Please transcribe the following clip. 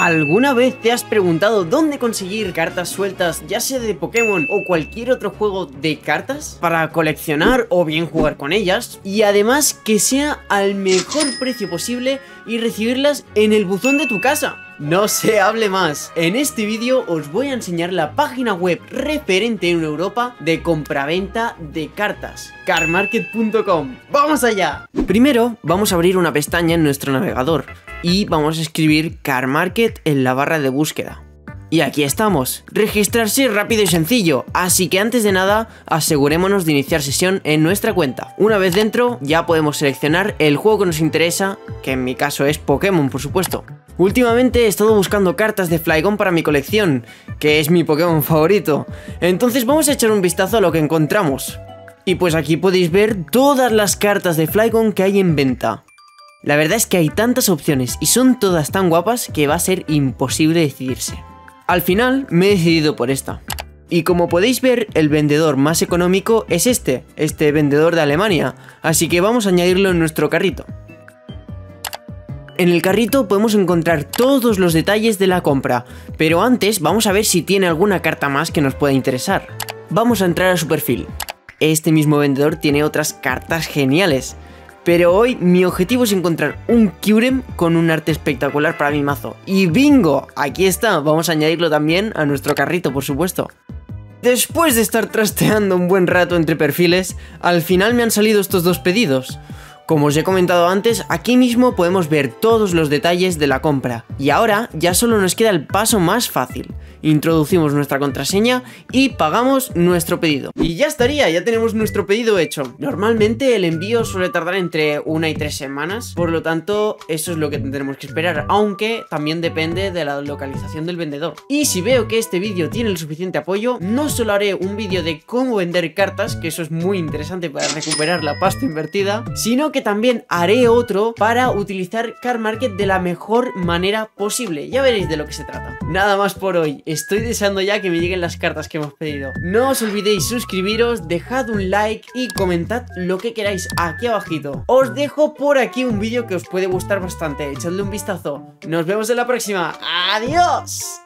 ¿Alguna vez te has preguntado dónde conseguir cartas sueltas, ya sea de Pokémon o cualquier otro juego de cartas, para coleccionar o bien jugar con ellas? Y además que sea al mejor precio posible y recibirlas en el buzón de tu casa. No se hable más. En este vídeo os voy a enseñar la página web referente en Europa de compraventa de cartas. carmarket.com. ¡Vamos allá! Primero vamos a abrir una pestaña en nuestro navegador y vamos a escribir Car Market en la barra de búsqueda. Y aquí estamos, registrarse rápido y sencillo, así que antes de nada asegurémonos de iniciar sesión en nuestra cuenta. Una vez dentro ya podemos seleccionar el juego que nos interesa, que en mi caso es Pokémon por supuesto. Últimamente he estado buscando cartas de Flygon para mi colección, que es mi Pokémon favorito, entonces vamos a echar un vistazo a lo que encontramos. Y pues aquí podéis ver todas las cartas de Flygon que hay en venta. La verdad es que hay tantas opciones y son todas tan guapas que va a ser imposible decidirse. Al final me he decidido por esta. Y como podéis ver, el vendedor más económico es este, este vendedor de Alemania, así que vamos a añadirlo en nuestro carrito. En el carrito podemos encontrar todos los detalles de la compra, pero antes vamos a ver si tiene alguna carta más que nos pueda interesar. Vamos a entrar a su perfil. Este mismo vendedor tiene otras cartas geniales, pero hoy mi objetivo es encontrar un Kyurem con un arte espectacular para mi mazo. ¡Y bingo! Aquí está, vamos a añadirlo también a nuestro carrito, por supuesto. Después de estar trasteando un buen rato entre perfiles, al final me han salido estos dos pedidos. Como os he comentado antes, aquí mismo podemos ver todos los detalles de la compra. Y ahora ya solo nos queda el paso más fácil, introducimos nuestra contraseña y pagamos nuestro pedido. Y ya estaría, ya tenemos nuestro pedido hecho. Normalmente el envío suele tardar entre una y tres semanas, por lo tanto eso es lo que tendremos que esperar, aunque también depende de la localización del vendedor. Y si veo que este vídeo tiene el suficiente apoyo, no solo haré un vídeo de cómo vender cartas, que eso es muy interesante para recuperar la pasta invertida, sino que también haré otro para utilizar Car Market de la mejor manera posible. Ya veréis de lo que se trata. Nada más por hoy. Estoy deseando ya que me lleguen las cartas que hemos pedido. No os olvidéis suscribiros, dejad un like y comentad lo que queráis aquí abajito. Os dejo por aquí un vídeo que os puede gustar bastante. Echadle un vistazo. Nos vemos en la próxima. ¡Adiós!